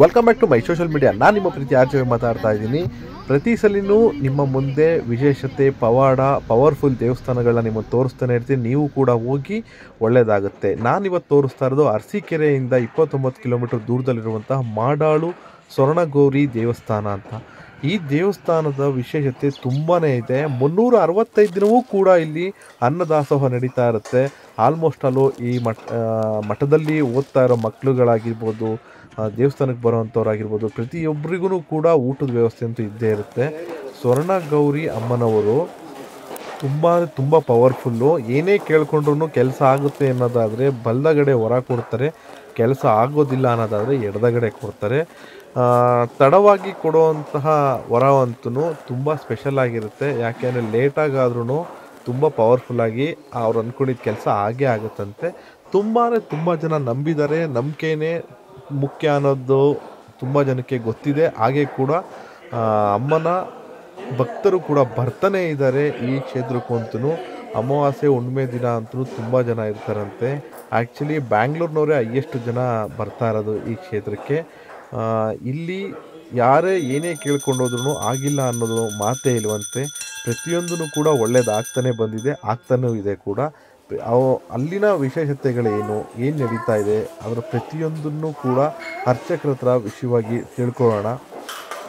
Welcome back to my social media ನಾನು ನಿಮ್ಮ ಪ್ರೀತಿ RJ ಮಾತಾಡ್ತಾ ಇದ್ದೀನಿ. ಪ್ರತಿ ಸಲಿನೂ ನಿಮ್ಮ ಮುಂದೆ ವಿಶೇಷತೆ, ಪವಾಡ ಪವರ್ಫುಲ್ ದೇವಸ್ಥಾನಗಳನ್ನ ನಿಮಗೆ ತೋರಿಸ್ತಾನೆ ಇರ್ತೀನಿ. ನೀವು ಕೂಡ ಹೋಗಿ ಒಳ್ಳೆಯದಾಗುತ್ತೆ ನಾನಿವತ್ತು ತೋರಿಸ್ತಾ ಇರೋದು ಅರಸೀಕೆರೆಯಿಂದ ಇಪ್ಪತ್ತೊಂಬತ್ತು ಕಿಲೋಮೀಟರ್ ದೂರದಲ್ಲಿರುವಂತಹ ಮಾಡಾಳು ಸ್ವರ್ಣಗೌರಿ ದೇವಸ್ಥಾನ ಅಂತ. ಈ ದೇವಸ್ಥಾನದ ವಿಶೇಷತೆ ತುಂಬಾ ಇದೆ. ಮುನ್ನೂರ ಅರವತ್ತೈದು ದಿನವೂ ಕೂಡ ಇಲ್ಲಿ ಅನ್ನದಾಸೋಹ ನಡೀತಾ ಇರುತ್ತೆ. ಆಲ್ಮೋಸ್ಟ್ ಅಲ್ಲೂ ಈ ಮಠ ಮಠದಲ್ಲಿ ಓದ್ತಾ ಇರೋ ಮಕ್ಕಳುಗಳಾಗಿರ್ಬೋದು ದೇವಸ್ಥಾನಕ್ಕೆ ಬರೋವಂಥವ್ರಾಗಿರ್ಬೋದು, ಪ್ರತಿಯೊಬ್ಬರಿಗೂ ಕೂಡ ಊಟದ ವ್ಯವಸ್ಥೆ ಅಂತೂ ಇದ್ದೇ ಇರುತ್ತೆ. ಸ್ವರ್ಣ ಗೌರಿ ಅಮ್ಮನವರು ತುಂಬ ತುಂಬ ಪವರ್ಫುಲ್ಲು ಏನೇ ಕೇಳ್ಕೊಂಡ್ರು ಕೆಲಸ ಆಗುತ್ತೆ ಅನ್ನೋದಾದರೆ ಬಲ್ಲಗಡೆ ಹೊರ ಕೊಡ್ತಾರೆ. ಕೆಲಸ ಆಗೋದಿಲ್ಲ ಅನ್ನೋದಾದರೆ ಎಡದಗಡೆ ಕೊಡ್ತಾರೆ. ತಡವಾಗಿ ಕೊಡುವಂತಹ ವರವಂತೂ ತುಂಬ ಸ್ಪೆಷಲ್ ಆಗಿರುತ್ತೆ. ಯಾಕೆಂದರೆ ಲೇಟಾಗಾದ್ರೂ ತುಂಬ ಪವರ್ಫುಲ್ಲಾಗಿ ಅವ್ರು ಅಂದ್ಕೊಂಡಿದ್ದ ಕೆಲಸ ಆಗೇ ಆಗುತ್ತಂತೆ. ತುಂಬಾ ತುಂಬ ಜನ ನಂಬಿದ್ದಾರೆ ನಂಬಿಕೆನೇ ಮುಖ್ಯ ಅನ್ನೋದು ತುಂಬ ಜನಕ್ಕೆ ಗೊತ್ತಿದೆ. ಹಾಗೆ ಕೂಡ ಅಮ್ಮನ ಭಕ್ತರು ಕೂಡ ಬರ್ತಾನೆ ಇದ್ದಾರೆ ಈ ಕ್ಷೇತ್ರಕ್ಕೂ ಅಂತೂ ಅಮಾವಾಸ್ಯೆ ಹುಣ್ಣಿಮೆ ದಿನ ಅಂತೂ ತುಂಬ ಜನ ಇರ್ತಾರಂತೆ. ಆ್ಯಕ್ಚುಲಿ ಬ್ಯಾಂಗ್ಳೂರ್ನವರೇ ಹೈಯೆಸ್ಟ್ ಜನ ಬರ್ತಾ ಇರೋದು ಈ ಕ್ಷೇತ್ರಕ್ಕೆ. ಇಲ್ಲಿ ಯಾರೇ ಏನೇ ಕೇಳ್ಕೊಂಡೋದ್ರೂ ಆಗಿಲ್ಲ ಅನ್ನೋದು ಮಾತೇ ಇಲ್ವಂತೆ. ಪ್ರತಿಯೊಂದೂ ಕೂಡ ಒಳ್ಳೇದಾಗ್ತಾನೆ ಬಂದಿದೆ, ಆಗ್ತಾನೂ ಇದೆ ಕೂಡ. ಅವು ಅಲ್ಲಿನ ವಿಶೇಷತೆಗಳೇನು, ಏನು ನಡೀತಾ ಇದೆ, ಅದರ ಪ್ರತಿಯೊಂದನ್ನು ಕೂಡ ಅರ್ಚಕರ ಹತ್ರ ವಿಷಯವಾಗಿ ತಿಳ್ಕೊಳ್ಳೋಣ.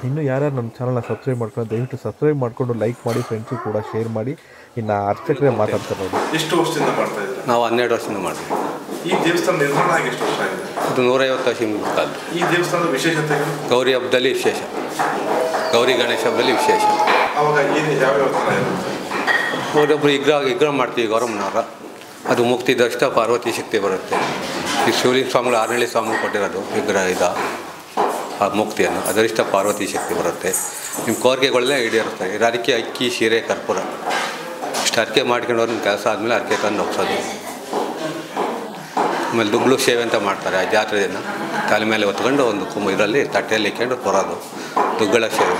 ಇನ್ನು ಯಾರ್ಯಾರು ನಮ್ಮ ಚಾನಲ್ನ ಸಬ್ಸ್ಕ್ರೈಬ್ ಮಾಡ್ಕೊಂಡು ದಯವಿಟ್ಟು ಸಬ್ಸ್ಕ್ರೈಬ್ ಮಾಡಿಕೊಂಡು ಲೈಕ್ ಮಾಡಿ ಫ್ರೆಂಡ್ಸು ಕೂಡ ಶೇರ್ ಮಾಡಿ. ಇನ್ನು ಅರ್ಚಕರೇ ಮಾತಾಡ್ತಾರೆ ನೋಡಿ ಎಷ್ಟು ವರ್ಷದಿಂದ ಮಾಡ್ತಾ ಇದ್ದಾರೆ? ನಾವು ಹನ್ನೆರಡು ವರ್ಷದಿಂದ ಮಾಡ್ತೀವಿ. ಈ ದೇವಸ್ಥಾನ ನಿರ್ಮಾಣ ಆಗಿ ಎಷ್ಟು ವರ್ಷ ಆಗಿದೆ? ಇದು ನೂರೈವತ್ತು ವರ್ಷ ಕಾಲ. ಈ ದೇವಸ್ಥಾನದ ವಿಶೇಷತೆ ಗೌರಿ ಹಬ್ಬದಲ್ಲಿ ವಿಶೇಷ. ಗೌರಿ ಗಣೇಶ ಹಬ್ಬದಲ್ಲಿ ವಿಶೇಷ. ಅವಾಗ ಏನು ಯಾವ್ಯಾವ ಥರ ಇರುತ್ತೆ? ಅವರೊಬ್ಬರು ವಿಗ್ರಹ ವಿಗ್ರಹ ಮಾಡ್ತೀವಿ ಗೌರಮ್ಮನವರ. ಅದು ಮುಕ್ತಿದಷ್ಟ ಪಾರ್ವತಿ ಶಕ್ತಿ ಬರುತ್ತೆ. ಈ ಶಿವಲಿಂಗ ಸ್ವಾಮಿಗಳು ಆರನಳ್ಳಿ ಸ್ವಾಮಿ ಕೊಟ್ಟಿರೋದು ವಿಗ್ರಹ ಇದ. ಆ ಮುಕ್ತಿಯನ್ನು, ಅದರಿಷ್ಟ ಪಾರ್ವತಿ ಶಕ್ತಿ ಬರುತ್ತೆ. ನಿಮ್ಮ ಕೋರಿಕೆಗಳನ್ನೇ ಈಡೇರುತ್ತೆ ಅರಿಕೆ ಅಕ್ಕಿ, ಸೀರೆ, ಕರ್ಪೂರ. ಇಷ್ಟು ಅರಿಕೆ ಮಾಡ್ಕೊಂಡು ನಿಮ್ಮ ಕೆಲಸ ಆದಮೇಲೆ ಅರಿಕೆ ತಂದು ಹೋಗ್ಸೋದು ಆಮೇಲೆ ದುಗ್ಲು ಸೇವೆ ಅಂತ ಮಾಡ್ತಾರೆ ಆ ಜಾತ್ರೆ ದಿನ ತಲೆ ಮೇಲೆ ಹೊತ್ಕೊಂಡು ಒಂದು ಕುಂಬ ಇದರಲ್ಲಿ ತಟ್ಟೆಯಲ್ಲಿ ಇಕ್ಕೊಂಡು ಕೊರೋದು. ದುಗ್ಗಳ ಸೇವೆ.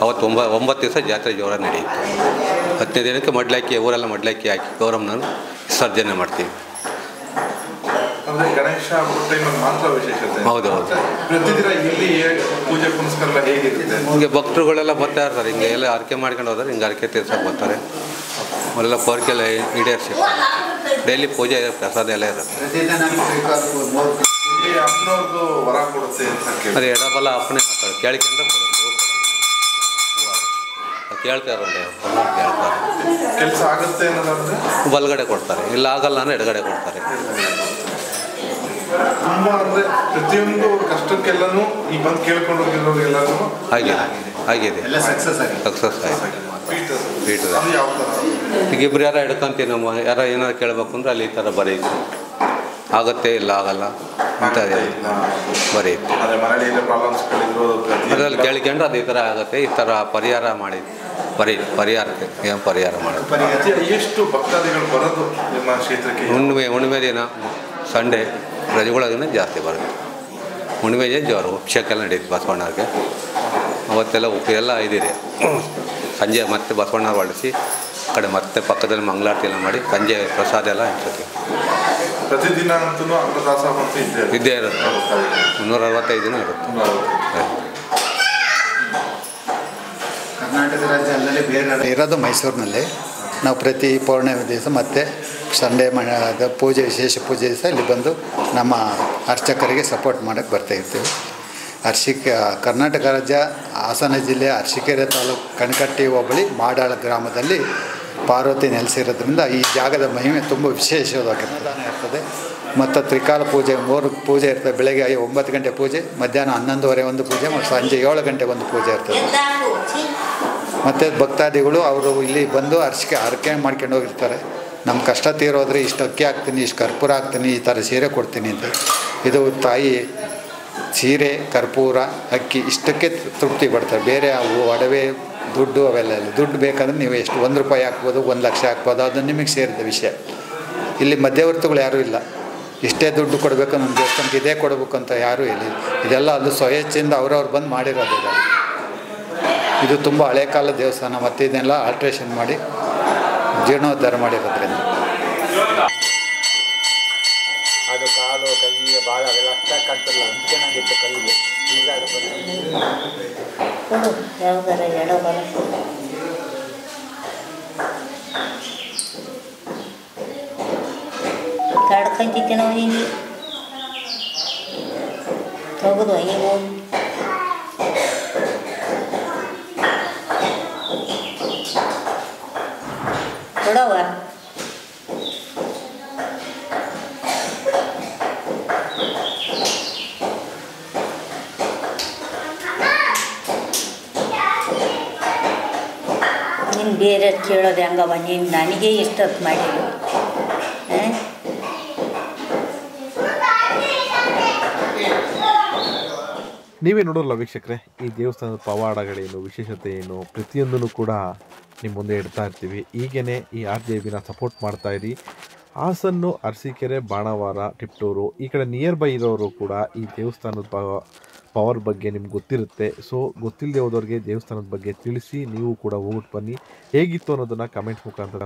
ಅವತ್ತು ಒಂಬ, ಒಂಬತ್ತು ದಿವಸ ಜಾತ್ರೆ ಜೋರ ನಡೆಯುತ್ತೆ. ಹತ್ತನೇ ದಿನಕ್ಕೆ ಮಡ್ಲಾಕಿ ಊರೆಲ್ಲ ಮಡ್ಲಾಕಿ ಹಾಕಿ ಗೌರಮ್ಮನನ್ನು ವಿಸರ್ಜನೆ ಮಾಡ್ತೀವಿ. ಅಂದ್ರೆ ಗಣೇಶ ಹಬ್ಬದ ಟೈಮಲ್ಲಿ ಮಾತ್ರ ವಿಶೇಷತೆ ಹೌದು, ಹೌದು. ಪ್ರತಿದಿನ ಇಲ್ಲಿ ಪೂಜೆ ಪುನಸ್ಕಾರ ಎಲ್ಲ ಹೇಗಿರುತ್ತೆ? ಹಿಂಗೆ ಭಕ್ತರುಗಳೆಲ್ಲ ಬರ್ತಾ ಇರ್ತಾರೆ. ಹಿಂಗೆ ಎಲ್ಲ ಅರಕೆ ಮಾಡ್ಕೊಂಡು ಹೋದ್ರೆ ಹಿಂಗೆ ಅರಕೆ ತೀರ್ಸಕ್ಕೆ ಬರ್ತಾರೆ. ಅವರೆಲ್ಲ ಕೋರಿಕೆ ಎಲ್ಲ ಈಡೇರಿಸಿ ಡೈಲಿ ಪೂಜೆ ಪ್ರಸಾದ ಎಲ್ಲ ಇರುತ್ತೆ. ಅದೇ ಅಪ್ಪನವ್ರದ್ದು ವರ ಕೊಡುತ್ತೆ ಅಂತ ಅದು ಎಡಬಲ ಅಪ್ಪನೇ ಹಾಕೋದು ಕೇಳ್ಕೊಂಡ್ರೆ ಹಾಕೋದು. ಅದು ಕೇಳ್ತಾರಲ್ಲ ಕೇಳ್ತಾರೆ. ಕೆಲಸ ಆಗುತ್ತೆ ಅನ್ನೋದಾದ್ರೆ? ಬಲಗಡೆ ಕೊಡ್ತಾರೆ. ಇಲ್ಲ ಆಗಲ್ಲ ಅಂದ್ರೆ ಎಡಗಡೆ ಕೊಡ್ತಾರೆ. ತುಂಬಾ ಅಂದ್ರೆ ಪ್ರತಿಯೊಂದು ಕಷ್ಟಕ್ಕೆಲ್ಲನೂ ಈ ಬಂದು ಕೇಳ್ಕೊಂಡು ಹೋಗಿರೋರಿಗೆಲ್ಲನೂ ಹಾಗೆ ಆಗಿದೆ. ಎಲ್ಲ ಸಕ್ಸಸ್ ಆಗಿದೆ. ಸಕ್ಸಸ್ ಆಗಿದೆ. ಪೀಠ ಪೀಠದ ಅದು. ಯಾವ ಥರ ಈಗ ಇಬ್ರು ಯಾರ ಹಿಡ್ಕೊಂತೀವಿ ನಮ್ಮ ಯಾರ ಏನಾರು ಕೇಳಬೇಕು ಅಂದ್ರೆ ಅಲ್ಲಿ ಈ ಥರ ಬರೀತು. ಆಗತ್ತೆ ಇಲ್ಲ ಆಗಲ್ಲ ಅಂತ ಪ್ರಾಬ್ಲಮ್ಸ್ಗಳಿದ್ರು ಅದರಲ್ಲಿ ಕೇಳ್ಕೊಂಡ್ರೆ ಅದು ಈ ಥರ ಆಗುತ್ತೆ ಈ ಥರ ಪರಿಹಾರ ಮಾಡಿ. ಪರಿ ಪರಿಹಾರಕ್ಕೆ ಏನು ಪರಿಹಾರ ಮಾಡೋದು? ಅತಿ ಎಷ್ಟು ಭಕ್ತಾದಿಗಳು ಬರೋದು ನಿಮ್ಮ ಕ್ಷೇತ್ರಕ್ಕೆ? ಹುಣ್ಣಿಮೆ ಹುಣ್ಣಿಮೆ ದಿನ ಸಂಡೇ. ರಜೆಗಳಾಗಿನ ಜಾಸ್ತಿ ಬರುತ್ತೆ. ಹುಣ್ಣಿಮೆ ದಿನ ಜೋರು. ಅಭಿಷೇಕೆಲ್ಲ ನಡೀತು ಬಸವಣ್ಣವ್ರಿಗೆ. ಅವತ್ತೆಲ್ಲ ಉಪ್ಪು ಎಲ್ಲ ಇದಿದೆ. ಸಂಜೆ ಮತ್ತೆ ಬಸವಣ್ಣವ್ರು ಹೊಡಿಸಿ ಆ ಕಡೆ ಮತ್ತೆ ಪಕ್ಕದಲ್ಲಿ ಮಂಗಳಾರತಿ ಎಲ್ಲ ಮಾಡಿ ಸಂಜೆ ಪ್ರಸಾದ ಎಲ್ಲ ಹಂಚ್ತೀವಿ ಪ್ರತಿದಿನ ಇದ್ದೇ ಇರುತ್ತೆ. ಮುನ್ನೂರ ಅರವತ್ತೈದು ದಿನ ಇರುತ್ತೆ. ಕರ್ನಾಟಕ ರಾಜ್ಯ ಇರೋದು ಮೈಸೂರಿನಲ್ಲಿ. ನಾವು ಪ್ರತಿ ಪೌರ್ಣಿಮೆ ದಿವಸ ಮತ್ತು ಸಂಡೇ ಮ ಪೂಜೆ, ವಿಶೇಷ ಪೂಜೆ ದಿವಸ ಇಲ್ಲಿ ಬಂದು ನಮ್ಮ ಅರ್ಚಕರಿಗೆ ಸಪೋರ್ಟ್ ಮಾಡೋಕ್ಕೆ ಬರ್ತಾ ಇರ್ತೀವಿ. ಅರ್ಶಿಕ, ಕರ್ನಾಟಕ ರಾಜ್ಯ, ಹಾಸನ ಜಿಲ್ಲೆ, ಅರ್ಶಿಕೆರೆ ತಾಲೂಕು ಕಣಕಟ್ಟಿ ಹೋಬಳಿ, ಮಾಡಾಳ ಗ್ರಾಮದಲ್ಲಿ ಪಾರ್ವತಿ ನೆಲೆಸಿರೋದ್ರಿಂದ ಈ ಜಾಗದ ಮಹಿಮೆ ತುಂಬ ವಿಶೇಷವಾಗಿರ್ತದೆ. ಇರ್ತದೆ ಮತ್ತು ತ್ರಿಕಾಲ ಪೂಜೆ, ಮೂರು ಪೂಜೆ ಇರ್ತದೆ. ಬೆಳಗ್ಗೆ ಒಂಬತ್ತು ಗಂಟೆ ಪೂಜೆ, ಮಧ್ಯಾಹ್ನ ಹನ್ನೊಂದುವರೆ ಒಂದು ಪೂಜೆ ಮತ್ತು ಸಂಜೆ ಏಳು ಗಂಟೆ ಒಂದು ಪೂಜೆ ಇರ್ತದೆ. ಮತ್ತು ಭಕ್ತಾದಿಗಳು ಅವರು ಇಲ್ಲಿ ಬಂದು ಅರ್ಶಿಕೆ ಹರಕೆ ಮಾಡ್ಕೊಂಡು ಹೋಗಿರ್ತಾರೆ. ನಮ್ಮ ಕಷ್ಟ ತೀರೋದ್ರೆ ಇಷ್ಟು ಅಕ್ಕಿ ಹಾಕ್ತೀನಿ, ಇಷ್ಟು ಕರ್ಪೂರ ಹಾಕ್ತೀನಿ, ಈ ಥರ ಸೀರೆ ಕೊಡ್ತೀನಿ ಅಂತ. ಇದು ತಾಯಿ ಸೀರೆ, ಕರ್ಪೂರ, ಅಕ್ಕಿ ಇಷ್ಟಕ್ಕೆ ತೃಪ್ತಿ ಪಡ್ತಾರೆ. ಬೇರೆ ಅವು ಒಡವೆ, ದುಡ್ಡು ಅವೆಲ್ಲ ಇಲ್ಲ. ದುಡ್ಡು ಬೇಕಂದ್ರೆ ನೀವು ಎಷ್ಟು ಒಂದು ರೂಪಾಯಿ ಹಾಕ್ಬೋದು, ಒಂದು ಲಕ್ಷ ಹಾಕ್ಬೋದು, ಅದು ನಿಮಗೆ ಸೇರಿದ ವಿಷಯ. ಇಲ್ಲಿ ಮಧ್ಯವರ್ತಿಗಳು ಯಾರೂ ಇಲ್ಲ. ಇಷ್ಟೇ ದುಡ್ಡು ಕೊಡಬೇಕು ನಮ್ಮ ದೇವಸ್ಥಾನಕ್ಕೆ ಇದೇ ಕೊಡಬೇಕು ಅಂತ ಯಾರೂ ಇಲ್ಲ. ಇದೆಲ್ಲ ಅದು ಸ್ವಯಚ್ಛೆಯಿಂದ ಅವ್ರವ್ರು ಬಂದು ಮಾಡಿರೋದಿಲ್ಲ ಇದು. ತುಂಬ ಹಳೆ ಕಾಲದ ದೇವಸ್ಥಾನ ಮತ್ತು ಇದನ್ನೆಲ್ಲ ಆಲ್ಟ್ರೇಷನ್ ಮಾಡಿ ಜೀರ್ಣೋದ್ಧಾರ ಮಾಡಿರೋದ್ರಿಂದ. ಅದು ಕಾಲು ಕೈ ಭಾಳ ಅವೆಲ್ಲ ಅಷ್ಟ ಕಾಣ್ತಿರಲ್ಲ ಅದಕ್ಕೆ ಕಲ್ಲಿಗೆ. ಕೊಡು ಯಾವ್ದಾರ ಎಡೋ ಬರ ತಡ್ಕೊಂತಿದ್ದೆ ನಾವು ತೆಗೆದು ಹಿಂಗೆ ಹೋಗಿ ಕೊಡವ. ನೀನು ಬೇರೆ ಕೇಳೋದು ಹೆಂಗವ? ನೀನು ನನಗೆ ಇಷ್ಟೊತ್ತು ಮಾಡಿದ್ರು ನೀವೇ ನೋಡೋಲ್ಲ ವೀಕ್ಷಕರೇ, ಈ ದೇವಸ್ಥಾನದ ಪವಾಡಗಳೇನು ವಿಶೇಷತೆ ಏನು, ಪ್ರತಿಯೊಂದನ್ನು ಕೂಡ ನಿಮ್ಮ ಮುಂದೆ ಇಡ್ತಾ ಇರ್ತೀವಿ. ಈಗೇನೆ ಈ ಆರ್ ಜೆ ಬಿನ ಸಪೋರ್ಟ್ ಮಾಡ್ತಾ ಇರಿ. ಹಾಸನ್ನು, ಅರಸೀಕೆರೆ, ಬಾಣವಾರ, ಟಿಪ್ಟೂರು, ಈ ಕಡೆ ನಿಯರ್ ಬೈ ಇರೋರು ಕೂಡ ಈ ದೇವಸ್ಥಾನದ ಪವ, ಪವರ್ ಬಗ್ಗೆ ನಿಮ್ಗೆ ಗೊತ್ತಿರುತ್ತೆ. ಸೊ ಗೊತ್ತಿಲ್ಲದೆ ಹೋದವ್ರಿಗೆ ದೇವಸ್ಥಾನದ ಬಗ್ಗೆ ತಿಳಿಸಿ, ನೀವು ಕೂಡ ಹೋಗ್ಬಿಟ್ಟು ಬನ್ನಿ. ಹೇಗಿತ್ತು ಅನ್ನೋದನ್ನು ಕಮೆಂಟ್ಸ್ ಮುಖಾಂತರ